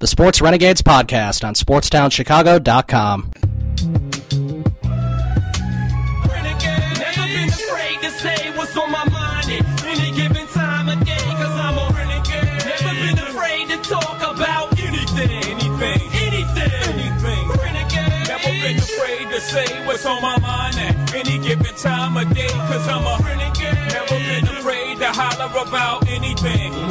The Sports Renegades podcast on SportsTownChicago.com. Say what's on my mind at any given time of day, cause I'm a renegade. Never been afraid to holler about anything.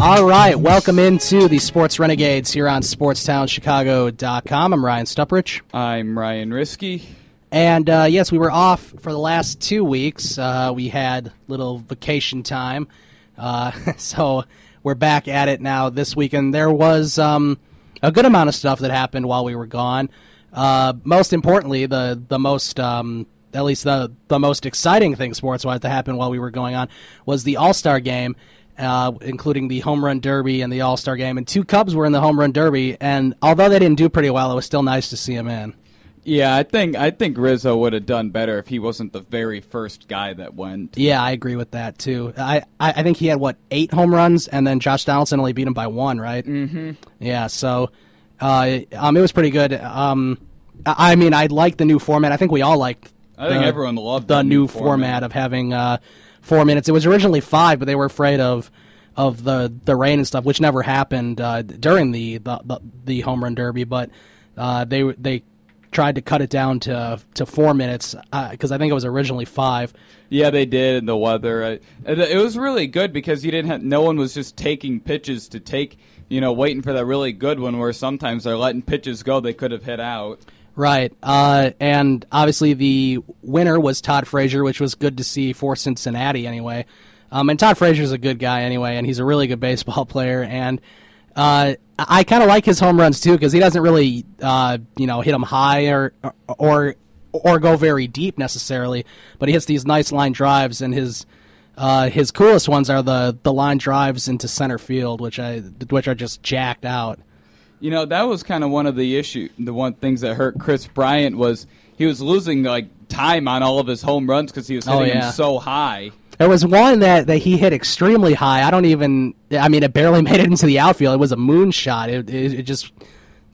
All right, welcome into the Sports Renegades here on SportsTownChicago.com. I'm Ryan Stuprich. I'm Ryan Risky. And uh, yes, we were off for the last two weeks. Uh, we had little vacation time. Uh, so we're back at it now this week. And there was um, a good amount of stuff that happened while we were gone. Uh, most importantly, the, the most. Um, at least the the most exciting thing sports wise to happen while we were going on was the All Star game, uh, including the home run derby and the All Star game. And two Cubs were in the home run derby, and although they didn't do pretty well, it was still nice to see them in. Yeah, I think I think Rizzo would have done better if he wasn't the very first guy that went. Yeah, I agree with that too. I, I, think he had what eight home runs, and then Josh Donaldson only beat him by one, right? Mm-hmm. Yeah, so uh, um, it was pretty good. Um, I I mean, I like the new format. I think we all liked. I think the- everyone loved the new format. format. of having uh, four minutes. It was originally five, but they were afraid of of the the rain and stuff, which never happened uh, during the, the the home run derby. But uh, they they tried to cut it down to to four minutes because I think it was originally five. Yeah, they did in the weather. It was really good because you didn't have no one was just taking pitches to take, you know, waiting for that really good one. Where sometimes they're letting pitches go they could have hit out. Right. Uh, and obviously the winner was Todd Frazier, which was good to see for Cincinnati anyway. Um, and Todd Frazier's a good guy anyway, and he's a really good baseball player. And uh, I kind of like his home runs too because he doesn't really, uh, you know, hit them high or or or go very deep necessarily, but he hits these nice line drives, and his uh, his coolest ones are the the line drives into center field, which I which are just jacked out. You know, that was kind of one of the issue. The one things that hurt Kris Bryant was he was losing like time on all of his home runs because he was Oh, hitting yeah. them so high. There was one that, that he hit extremely high. I don't even. I mean, it barely made it into the outfield. It was a moonshot. It, it, it just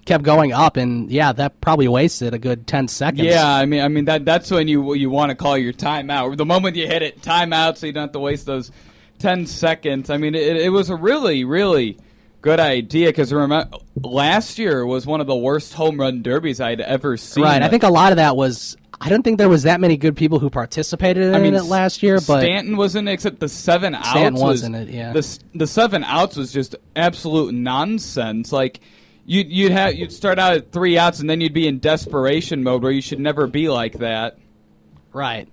kept going up, and yeah, that probably wasted a good ten seconds. Yeah, I mean, I mean that that's when you you want to call your timeout. The moment you hit it, timeout, so you don't have to waste those ten seconds. I mean, it, it was a really, really good idea because remember last year was one of the worst home run derbies I'd ever seen. right. I think a lot of that was. I don't think there was that many good people who participated in I mean, it last year, but Stanton was in it, except the seven Stanton outs was in it, yeah. the the seven outs was just absolute nonsense. Like you'd you'd have you'd start out at three outs and then you'd be in desperation mode where you should never be like that. right.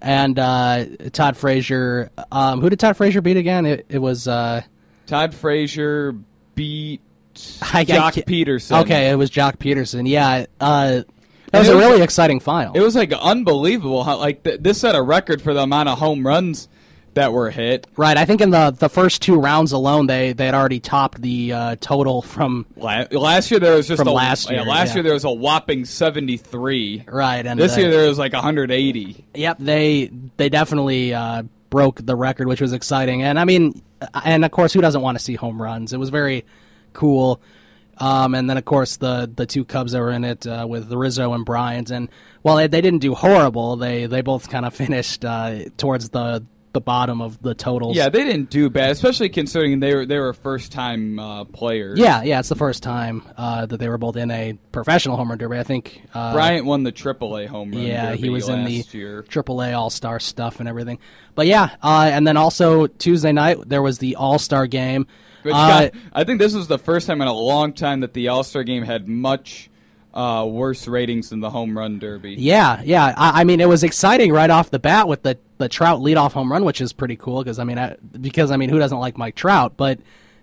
And uh, Todd Frazier. Um, who did Todd Frazier beat again? It, it was. Uh, Todd Frazier beat I- I Joc can't- Pederson. Okay, it was Joc Pederson. Yeah. Uh, that was it a really exciting final. It was like unbelievable how like th- this set a record for the amount of home runs that were hit. Right, I think in the the first two rounds alone, they they had already topped the uh, total from La- Last year there was just From a, last yeah, last yeah. year there was a whopping seventy three. right. And This year there was like 180. yep, they they definitely uh, broke the record, which was exciting. And I mean, and of course, who doesn't want to see home runs? It was very cool. Um, and then of course the the two Cubs that were in it uh, with Rizzo and Bryant, and while they, they didn't do horrible, they they both kind of finished uh, towards the the bottom of the totals. Yeah, they didn't do bad, especially considering they were they were first time uh, players. Yeah, yeah, it's the first time uh, that they were both in a professional home run derby. I think uh, Bryant won the AAA home run. Yeah, he was in the year. AAA All Star stuff and everything. But yeah, uh, and then also Tuesday night there was the All Star game. Which Uh, got- I think this was the first time in a long time that the All Star game had much uh, worse ratings than the home run derby. yeah, yeah. I, I mean, it was exciting right off the bat with the the Trout leadoff home run, which is pretty cool because I mean, I, because I mean, who doesn't like Mike Trout? But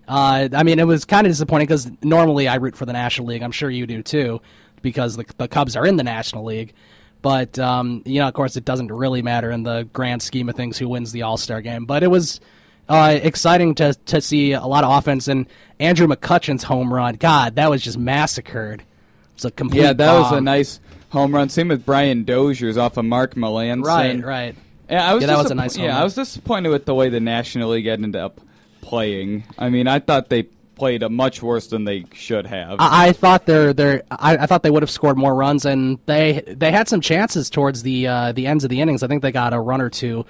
uh, I mean, it was kind of disappointing because normally I root for the National League. I'm sure you do too, because the the Cubs are in the National League. But um, you know, of course, it doesn't really matter in the grand scheme of things who wins the All Star game. But it was uh, exciting to to see a lot of offense and Andrew McCutchen's home run. God, that was just massacred. It was a complete. Yeah, that was a nice home run. Same with Brian Dozier's off of Mark Melancon. Right, right. Yeah, I was Yeah, that was a nice home Yeah, run. I was disappointed with the way the National League ended up playing. I mean, I thought they played a much worse than they should have. I, I thought they're, they're I, I thought they would have scored more runs, and they they had some chances towards the uh, the ends of the innings. I think they got a run or two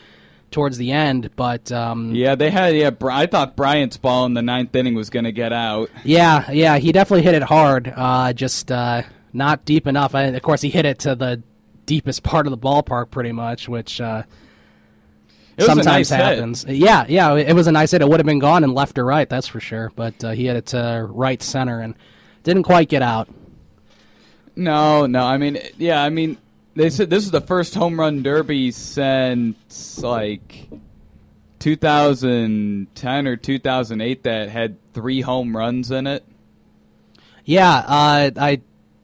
towards the end, but um, yeah, they had. Yeah, I thought Bryant's ball in the ninth inning was going to get out. yeah, yeah, he definitely hit it hard, uh, just uh, not deep enough. I, of course, he hit it to the deepest part of the ballpark, pretty much, which. Uh, It sometimes nice hit. happens. Yeah, yeah, it was a nice hit. It would have been gone in left or right, that's for sure. But uh, he hit it to right center and didn't quite get out. No, no. I mean, yeah. I mean, they said this is the first home run derby since like 2010 or 2008 that had three home runs in it. Yeah, uh, I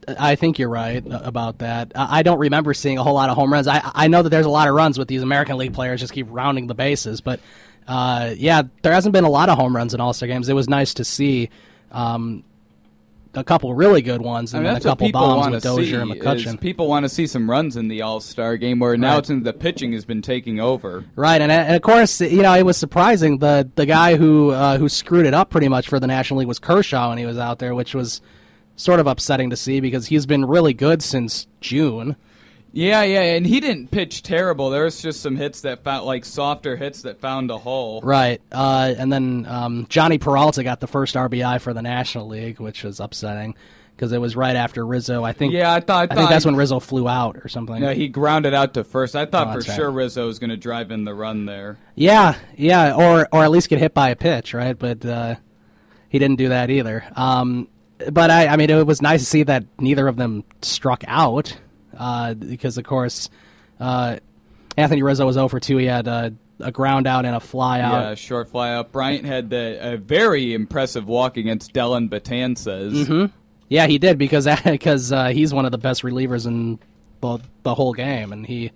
I think you're right about that. I I don't remember seeing a whole lot of home runs. I I know that there's a lot of runs with these American League players, just keep rounding the bases. But uh, yeah, there hasn't been a lot of home runs in All Star games. It was nice to see um, a couple really good ones, I and mean, then a couple bombs with Dozier and McCutchen. people want to see some runs in the All Star game, where now Right. it's in the pitching has been taking over. Right, and, and of course, you know, it was surprising. the The guy who uh, who screwed it up pretty much for the National League was Kershaw when he was out there, which was sort of upsetting to see because he's been really good since June. Yeah, yeah, and he didn't pitch terrible. There was just some hits that found like softer hits that found a hole. Right, uh, and then um, Jhonny Peralta got the first RBI for the National League, which was upsetting because it was right after Rizzo. I think. Yeah, I thought. I, I think that's when Rizzo flew out or something. Yeah, he grounded out to first. I thought Oh, for right. sure Rizzo was going to drive in the run there. Yeah, yeah, or or at least get hit by a pitch, right? But uh, he didn't do that either. Um, but I, I mean, it was nice to see that neither of them struck out uh, because, of course, uh, Anthony Rizzo was over two. He had uh, a ground out and a fly out. Yeah, short fly out. Bryant had the, a very impressive walk against Dellin Betances. Mm-hmm. Yeah, he did because because uh, he's one of the best relievers in the the whole game, and he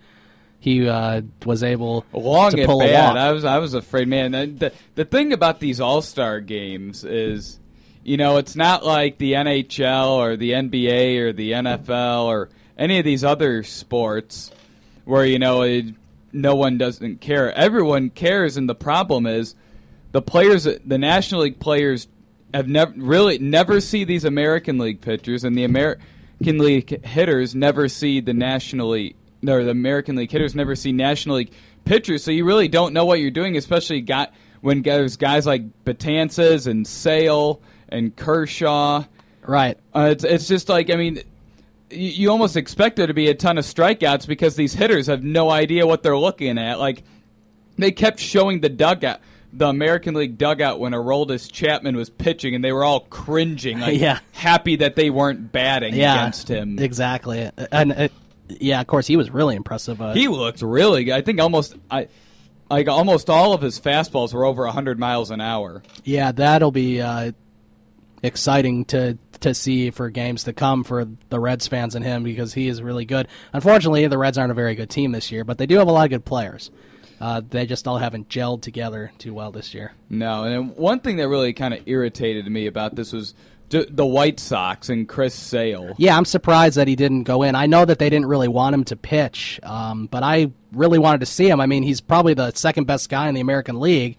he uh, was able Long to pull a bad. walk. I was I was afraid, man. The the thing about these All Star games is, you know, it's not like the NHL or the NBA or the NFL or any of these other sports where you know it, no one doesn't care. Everyone cares, and the problem is the players, the National League players, have never really never see these American League pitchers, and the American League hitters never see the National League. or the American League hitters never see National League pitchers, so you really don't know what you're doing, especially got when there's guys like Betances and Sale and Kershaw. right. Uh, it's it's just like I mean, you, you almost expect there to be a ton of strikeouts because these hitters have no idea what they're looking at. Like they kept showing the dugout, the American League dugout when Aroldis Chapman was pitching, and they were all cringing, like Yeah. happy that they weren't batting Yeah, against him. exactly. And uh, yeah, of course, he was really impressive. Uh, He looked really good. I think almost I. Like almost all of his fastballs were over 100 miles an hour. Yeah, that'll be uh, exciting to to see for games to come for the Reds fans and him because he is really good. Unfortunately, the Reds aren't a very good team this year, but they do have a lot of good players. Uh, they just all haven't gelled together too well this year. No, and one thing that really kind of irritated me about this was the White Sox and Chris Sale. Yeah, I'm surprised that he didn't go in. I know that they didn't really want him to pitch, um, but I really wanted to see him. I mean, he's probably the second best guy in the American League.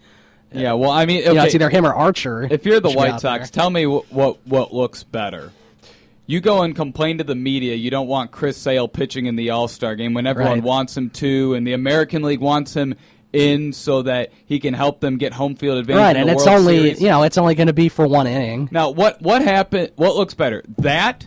Yeah, well, I mean, You know, it's either him or Archer. if you're the White Sox, tell me what, what what looks better. You go and complain to the media. You don't want Chris Sale pitching in the All Star game when everyone Right. wants him to, and the American League wants him in so that he can help them get home field advantage. right, and the it's only Series. you know it's only going to be for one inning. Now, what what happened? What looks better, that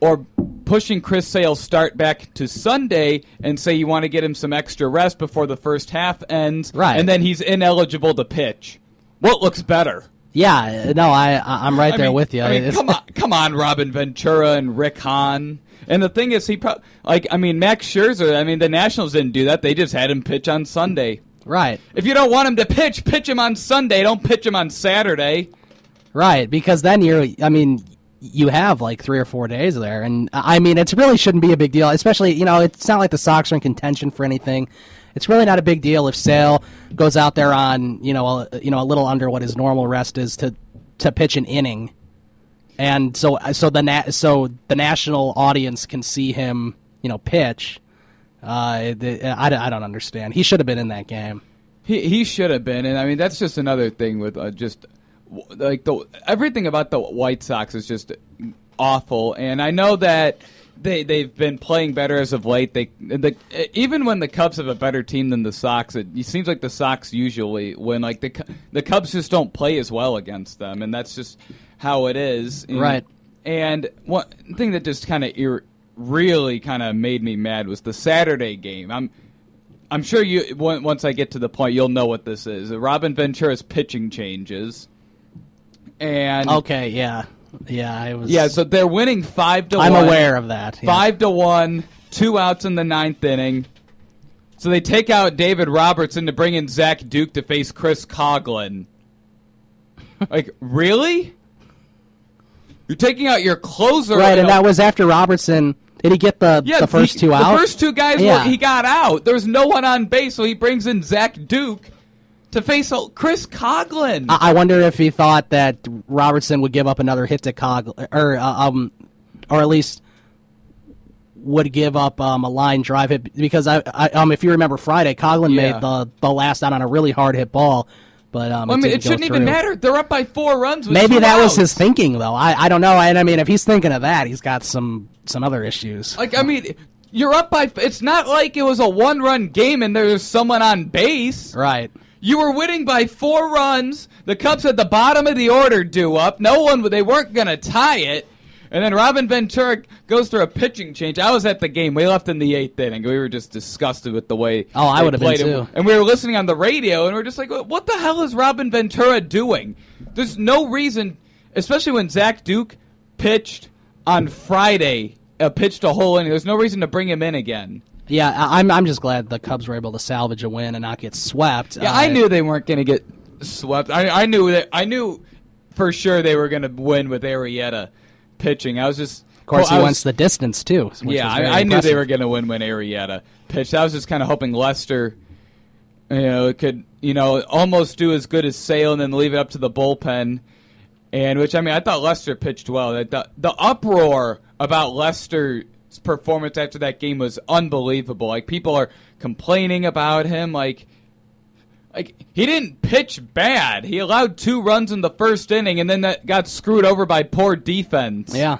or pushing Chris Sale's start back to Sunday and say you want to get him some extra rest before the first half ends, Right. And then he's ineligible to pitch. What looks better? Yeah, no, I I'm right I there mean- with you. I mean, It's- come on, come on, Robin Ventura and Rick Hahn. And the thing is, he pro- like I mean Max Scherzer. I mean the Nationals didn't do that; they just had him pitch on Sunday. Right, If you don't want him to pitch, pitch him on Sunday. Don't pitch him on Saturday. right, because then you're. I mean, you have like three or four days there, and I mean, it really shouldn't be a big deal. Especially, you know, it's not like the Sox are in contention for anything. It's really not a big deal if Sale goes out there on you know a, you know a little under what his normal rest is to to pitch an inning, and so so the na- so the national audience can see him you know pitch. Uh, the, I, I don't understand. He should have been in that game. He he should have been, and I mean that's just another thing with uh, just like the everything about the White Sox is just awful. And I know that they they've been playing better as of late. They the, even when the Cubs have a better team than the Sox, it, it seems like the Sox usually when Like the the Cubs just don't play as well against them, and that's just how it is. And- Right. And one thing that just kind of ir- really kind of made me mad was the Saturday game. I'm I'm sure you once I get to the point you'll know what this is. Robin Ventura's pitching changes. And Okay, yeah, yeah. I was. yeah, so they're winning 5 to I'm 1. aware of that. yeah. Five to one, two outs in the ninth inning. So they take out David Robertson to bring in Zach Duke to face Chris Coghlan. like, really? You're taking out your closer, Right, and that was after Robertson. Did he get the yeah, the first he- two out? The first two guys, Yeah. were, he got out. There was no one on base, so he brings in Zach Duke to face Chris Coghlan. I I wonder if he thought that Robertson would give up another hit to Cog, or uh, um, or at least would give up um, a line drive hit because I, I um if you remember Friday, Coghlan Yeah. made the the last out on a really hard hit ball, but um, I mean, it shouldn't even matter. They're up by four runs. With Maybe that was his thinking though. I, I don't know. And I mean, if he's thinking of that, he's got some some other issues. Like, I mean, you're up by. It's not like it was a one-run game and there's someone on base. right. You were winning by four runs. The Cubs at the bottom of the order do up. No one, they weren't going to tie it. And then Robin Ventura goes through a pitching change. I was at the game. We left in the eighth inning. We were just disgusted with the way. Oh, I would've been played it. too. And we were listening on the radio, and we are just like, "What the hell is Robin Ventura doing?" There's no reason, especially when Zach Duke pitched on Friday, uh, pitched a whole inning. There's no reason to bring him in again. Yeah, I- I'm I'm just glad the Cubs were able to salvage a win and not get swept. Yeah, Uh, I knew they weren't going to get swept. I, I knew that. I knew for sure they were going to win with Arrieta pitching. I was just, Of course, well, he was- went the distance too. yeah, I, I knew they were going to win when Arrieta pitched. I was just kind of hoping Lester, you know, could you know almost do as good as Sale and then leave it up to the bullpen. And which I mean, I thought Lester pitched well. The, the, uproar about Lester's performance after that game was unbelievable. Like people are complaining about him. Like, like he didn't pitch bad. He allowed two runs in the first inning, and then that got screwed over by poor defense. Yeah.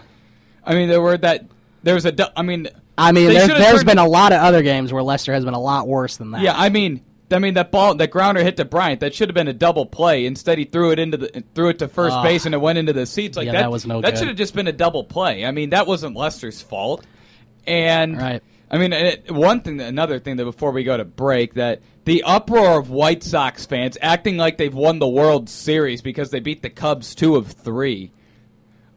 I mean, there were that. There was a. I mean, I mean, there, turned- been a lot of other games where Lester has been a lot worse than that. Yeah, I mean, I mean that ball, that grounder hit to Bryant. That should have been a double play. Instead, he threw it into the threw it to first Ugh. base, and it went into the seats. Like Yeah, that, that was no That good. should have just been a double play. I mean, that wasn't Lester's fault. And Right. I mean, it, one thing, another thing that before we go to break, that the uproar of White Sox fans acting like they've won the World Series because they beat the Cubs two of three.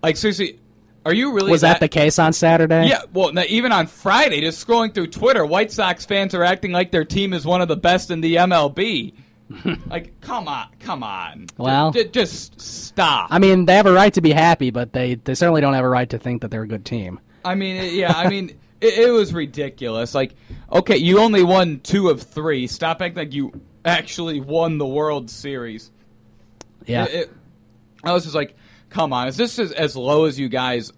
Like seriously, are you really? Was that the case on Saturday? Yeah, well, now, even on Friday, just scrolling through Twitter, White Sox fans are acting like their team is one of the best in the MLB. like, come on, come on. Well- ju- just stop. I mean, they have a right to be happy, but they, they certainly don't have a right to think that they're a good team. I mean, it- yeah, I mean, it, it was ridiculous. Like, okay, you only won two of three. Stop acting like you actually won the World Series. Yeah. It- it- I was just like, come on, is this as, as low as you guys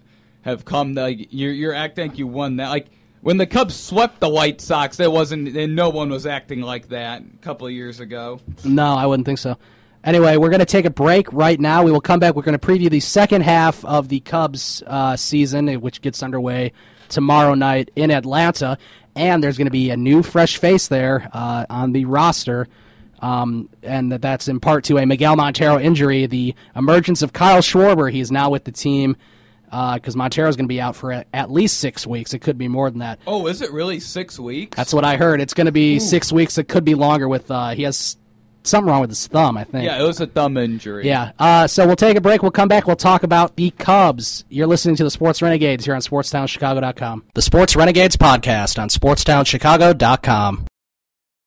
have come? Like, you're you're acting like you won that. Like when the Cubs swept the White Sox, there wasn't, and no one was acting like that a couple of years ago. No, I wouldn't think so. Anyway, we're going to take a break right now. We will come back. We're going to preview the second half of the Cubs uh, season, eh, which gets underway tomorrow night in Atlanta. And there's going to be a new, fresh face there uh, on the roster. Um, and that that's in part to a Miguel Montero injury. The emergence of Kyle Schwarber. He is now with the team because Montero is going to be out for at, at least six weeks. It could be more than that. Oh, is it really six weeks? That's what I heard. It's going to be six weeks. It could be longer. With uh, he has something wrong with his thumb, I think. yeah, it was a thumb injury. Yeah. Uh, so we'll take a break. We'll come back. We'll talk about the Cubs. You're listening to the Sports Renegades here on SportsTownChicago.com. The Sports Renegades podcast on SportsTownChicago.com.